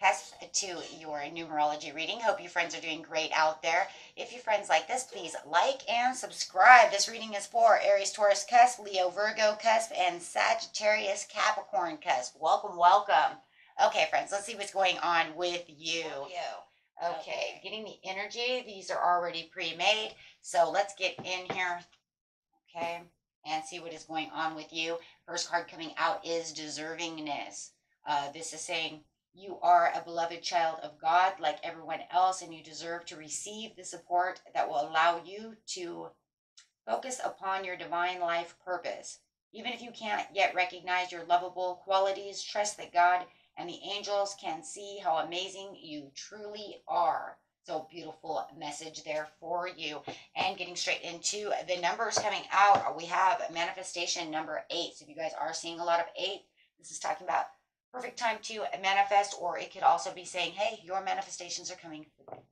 Cusp to your numerology reading. Hope you friends are doing great out there. If you friends like this, please like and subscribe. This reading is for Aries, Taurus cusp, Leo, Virgo cusp, and Sagittarius, Capricorn cusp. Welcome, welcome. Okay, friends, let's see what's going on with you. You. Okay, Okay. getting the energy. These are already pre-made. So let's get in here. Okay, and see what is going on with you. First card coming out is deservingness. Uh, this is saying you are a beloved child of God like everyone else, and you deserve to receive the support that will allow you to focus upon your divine life purpose. Even if you can't yet recognize your lovable qualities, trust that God and the angels can see how amazing you truly are. So beautiful message there for you. And getting straight into the numbers coming out, we have manifestation number eight. So if you guys are seeing a lot of eight, this is talking about perfect time to manifest, or it could also be saying, hey, your manifestations are coming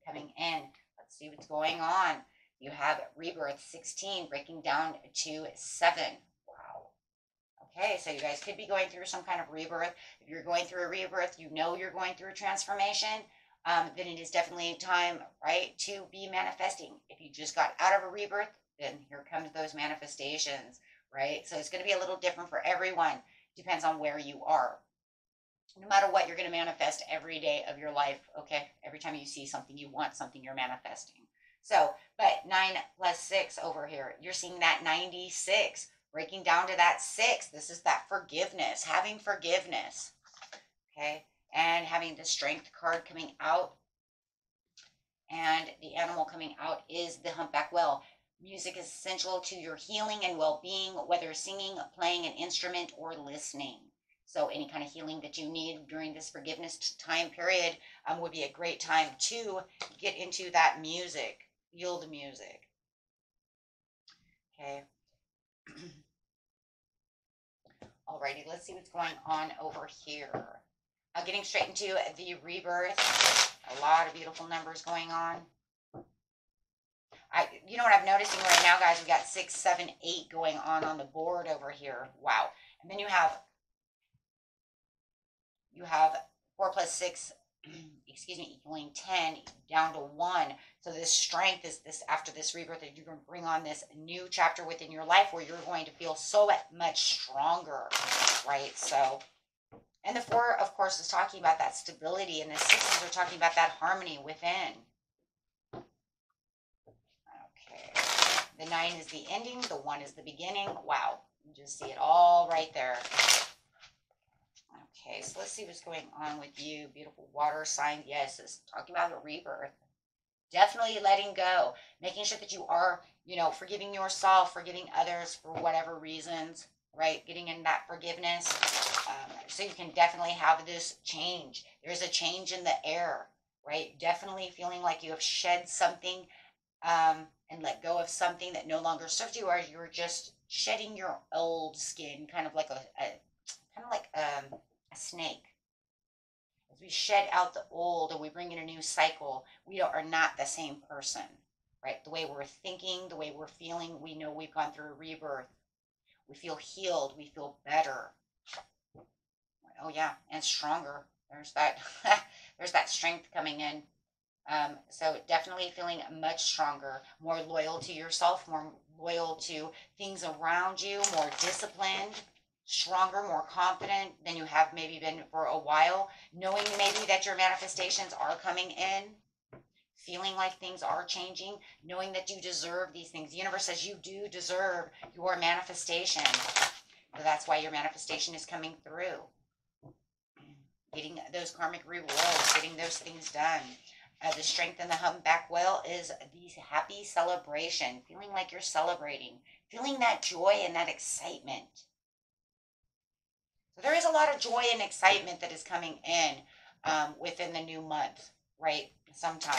coming in. Let's see what's going on. You have rebirth 16 breaking down to seven. Wow. Okay, so you guys could be going through some kind of rebirth. If you're going through a rebirth, you know you're going through a transformation. Um, then it is definitely time, right, to be manifesting. If you just got out of a rebirth, then here comes those manifestations, right? So it's going to be a little different for everyone. Depends on where you are. No matter what, you're going to manifest every day of your life, okay? Every time you see something you want, something you're manifesting. So, but nine plus six over here, you're seeing that 96 breaking down to that six. This is that forgiveness, having forgiveness. Okay. And having the strength card coming out. And the animal coming out is the humpback whale. Music is essential to your healing and well being, whether singing, playing an instrument, or listening. So, any kind of healing that you need during this forgiveness time period um, would be a great time to get into that music. Feel the music. Okay. Alrighty, let's see what's going on over here. Uh, getting straight into the rebirth. A lot of beautiful numbers going on. I, you know what I'm noticing right now, guys? We got six, seven, eight going on on the board over here. Wow. And then you have, you have four plus six, excuse me, equaling ten down to one. So this strength is this after this rebirth that you're going to bring on this new chapter within your life where you're going to feel so much stronger, right? So, and the four, of course, is talking about that stability, and the sixes are talking about that harmony within. Okay. The nine is the ending, the one is the beginning. Wow. You just see it all right there. Okay, so let's see what's going on with you. Beautiful water sign. Yes, it's talking about a rebirth. Definitely letting go, making sure that you are, you know, forgiving yourself, forgiving others for whatever reasons, right? Getting in that forgiveness. Um, so you can definitely have this change. There's a change in the air, right? Definitely feeling like you have shed something um, and let go of something that no longer serves you, or you're just shedding your old skin, kind of like a, a kind of like um, a snake. As we shed out the old and we bring in a new cycle, we are not the same person, right? The way we're thinking, the way we're feeling, we know we've gone through a rebirth. We feel healed, we feel better. Oh yeah, and stronger. There's that. there's that strength coming in. Um, so definitely feeling much stronger, more loyal to yourself, more loyal to things around you, more disciplined, stronger, more confident than you have maybe been for a while, knowing maybe that your manifestations are coming in, feeling like things are changing, knowing that you deserve these things. The universe says you do deserve your manifestation. So that's why your manifestation is coming through. Getting those karmic rewards, getting those things done. Uh, the strength in the humpback whale is the happy celebration, feeling like you're celebrating, feeling that joy and that excitement. There is a lot of joy and excitement that is coming in um, within the new month, right? Sometime.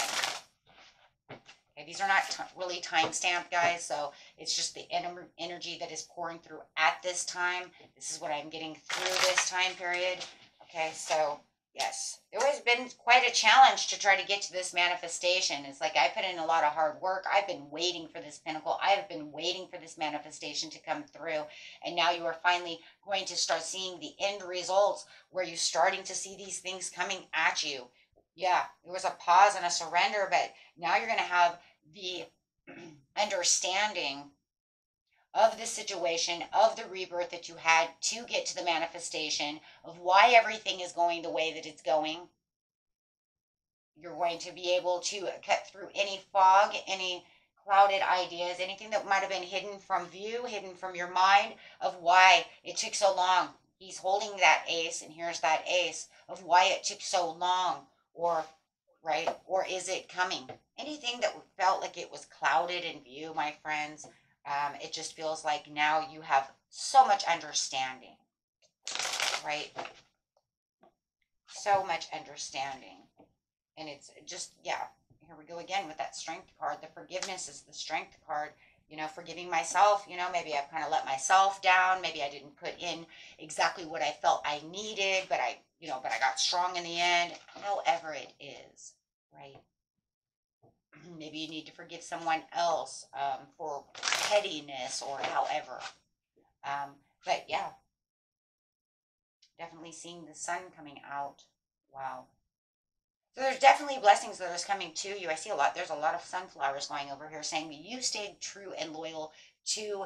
Okay, these are not really time stamped, guys. So it's just the ener- energy that is pouring through at this time. This is what I'm getting through this time period. Okay, so Yes, it has been quite a challenge to try to get to this manifestation. It's like I put in a lot of hard work. I've been waiting for this pinnacle. I have been waiting for this manifestation to come through. And now you are finally going to start seeing the end results where you're starting to see these things coming at you. Yeah, it was a pause and a surrender, but now you're going to have the understanding of the situation, of the rebirth that you had to get to the manifestation, of why everything is going the way that it's going. You're going to be able to cut through any fog, any clouded ideas, anything that might have been hidden from view, hidden from your mind, of why it took so long. He's holding that ace, and here's that ace of why it took so long, or right, or is it coming? Anything that felt like it was clouded in view, my friends, um, it just feels like now you have so much understanding, right? So much understanding. And it's just, yeah, here we go again with that strength card. The forgiveness is the strength card. You know, forgiving myself, you know, maybe I've kind of let myself down. Maybe I didn't put in exactly what I felt I needed, but I, you know, but I got strong in the end. However, it is, right? Maybe you need to forgive someone else um, for pettiness or however. Um, but yeah, definitely seeing the sun coming out. Wow. So there's definitely blessings that is coming to you. I see a lot. There's a lot of sunflowers going over here saying you stayed true and loyal to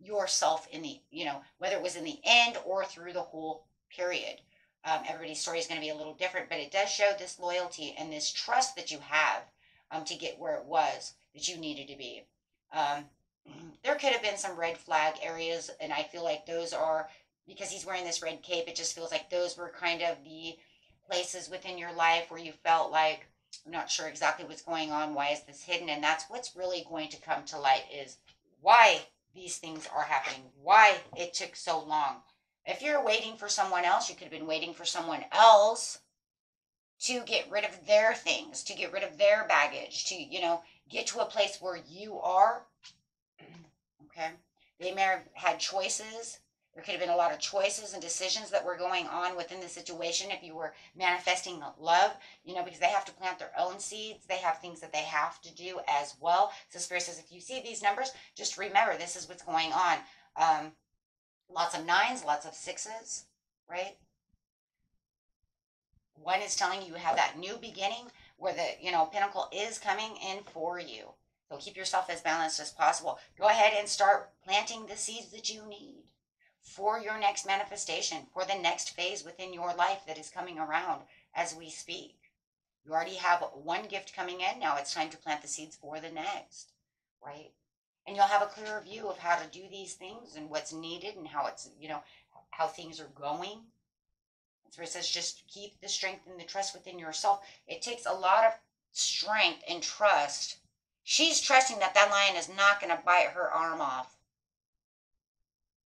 yourself in the, you know, whether it was in the end or through the whole period. Um, everybody's story is going to be a little different, but it does show this loyalty and this trust that you have um, to get where it was that you needed to be. Um, there could have been some red flag areas, and I feel like those are because he's wearing this red cape. It just feels like those were kind of the places within your life where you felt like I'm not sure exactly what's going on. Why is this hidden? And that's what's really going to come to light is why these things are happening, why it took so long. If you're waiting for someone else, you could have been waiting for someone else to get rid of their things, to get rid of their baggage, to, you know, get to a place where you are. Okay. They may have had choices. There could have been a lot of choices and decisions that were going on within the situation if you were manifesting love, you know, because they have to plant their own seeds. They have things that they have to do as well. So Spirit says, if you see these numbers, just remember this is what's going on. Um, lots of nines, lots of sixes, right? One is telling you you have that new beginning where the, you know, pinnacle is coming in for you. So keep yourself as balanced as possible. Go ahead and start planting the seeds that you need for your next manifestation, for the next phase within your life that is coming around as we speak. You already have one gift coming in. Now it's time to plant the seeds for the next, right? And you'll have a clearer view of how to do these things and what's needed and how it's, you know, how things are going that's where it says just keep the strength and the trust within yourself. It takes a lot of strength and trust. She's trusting that that lion is not going to bite her arm off.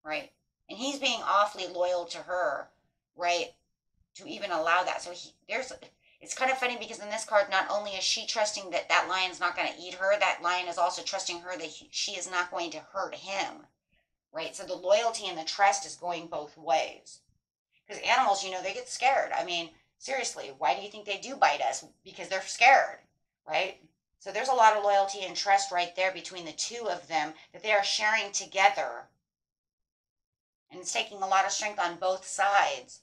Right? And he's being awfully loyal to her, right? To even allow that. So he, there's it's kind of funny because in this card, not only is she trusting that that lion's not going to eat her, that lion is also trusting her that he, she is not going to hurt him, right? So the loyalty and the trust is going both ways. Because animals, you know, they get scared. I mean, seriously, why do you think they do bite us? Because they're scared, right? So there's a lot of loyalty and trust right there between the two of them that they are sharing together. And it's taking a lot of strength on both sides,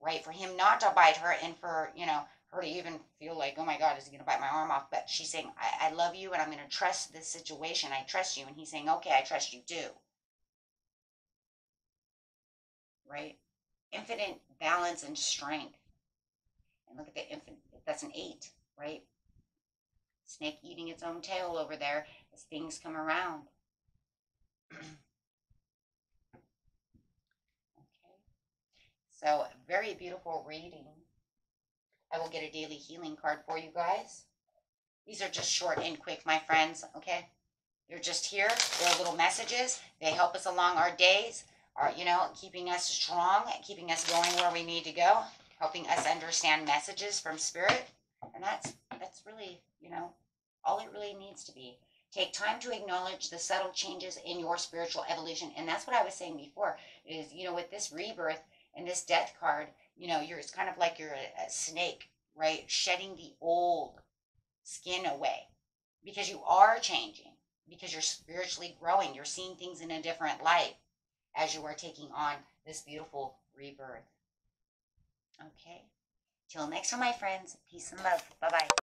right? For him not to bite her and for, you know, her to even feel like, oh my God, is he going to bite my arm off? But she's saying, I, I love you and I'm going to trust this situation. I trust you. And he's saying, okay, I trust you too. Right? Infinite balance and strength. And look at the infinite, that's an eight, right? Snake eating its own tail over there as things come around. okay. So, very beautiful reading. I will get a daily healing card for you guys. These are just short and quick, my friends, okay? They're just here. They're little messages. They help us along our days are, you know, keeping us strong, keeping us going where we need to go, helping us understand messages from spirit. And that's that's really, you know, all it really needs to be. Take time to acknowledge the subtle changes in your spiritual evolution. And that's what I was saying before is, you know, with this rebirth, And this death card, you know, you're it's kind of like you're a, a snake, right? Shedding the old skin away because you are changing, because you're spiritually growing. You're seeing things in a different light as you are taking on this beautiful rebirth. Okay. Till next time, my friends. Peace and love. Bye bye.